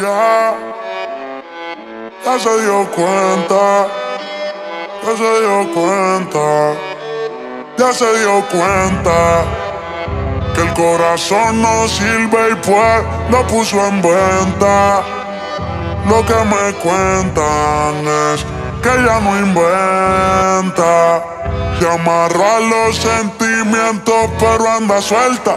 Ya, ya se dio cuenta, ya se dio cuenta, ya se dio cuenta que el corazón no sirve y pues lo puso en venta. Lo que me cuentan es que ya no inventa. Se amarró a los sentimientos, pero anda suelta.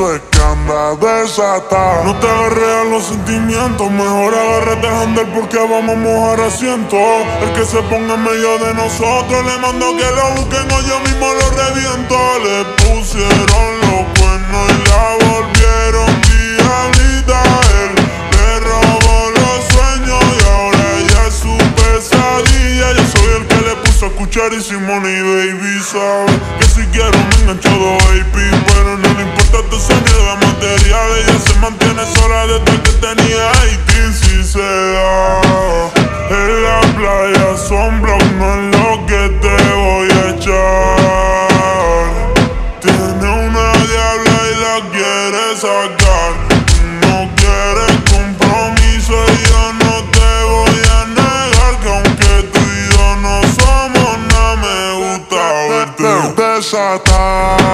que anda desatado. No te agarré a los sentimientos, mejor agárrate a porque vamos a mojar asiento. El que se ponga en medio de nosotros, le mando que lo busquen o yo mismo lo reviento. Le pusieron los cuernos y la volvieron escuchar y Simone y Baby sabe que si quiero me engancho AP, pero no le importa tu sonido de material. Ella se mantiene sola desde que tenía 18 se da. En la playa son no es lo que te voy a echar. Tiene una diabla y la quiere sacar. No quiere compromiso y verte desatar.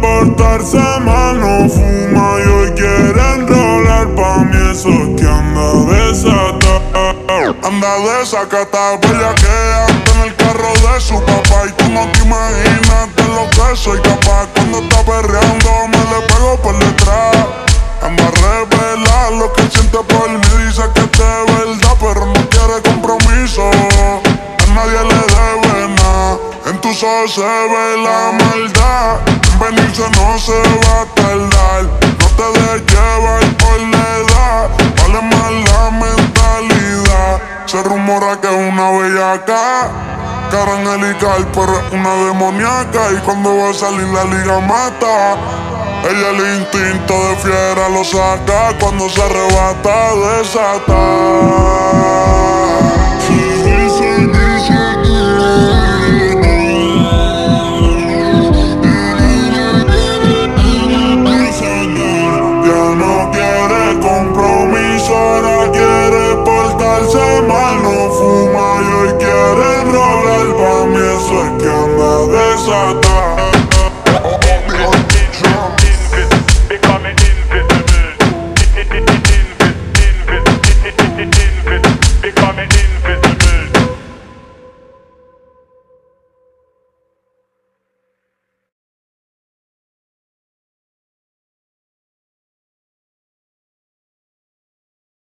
portarse mal, no fuma y hoy quiere enrolar Pa' mí eso es que anda desatado Anda desacatado, bella que anda en el carro de su papá Y soy capaz. Cuando está perreando me le pego por detrás. Anda a revelar lo que siente por mí. Dice que es de verdad pero no quiere compromiso. A nadie le debe nada. En tus ojos se ve la maldad. Venirse no se va a tardar. No te dejes llevar por la edad, vale más la mentalidad. Se rumora que es una bellaca, cara angelical, pero es una demoníaca. Y cuando va a salir la liga mata. Ella el instinto de fiera lo saca cuando se arrebata desata. becoming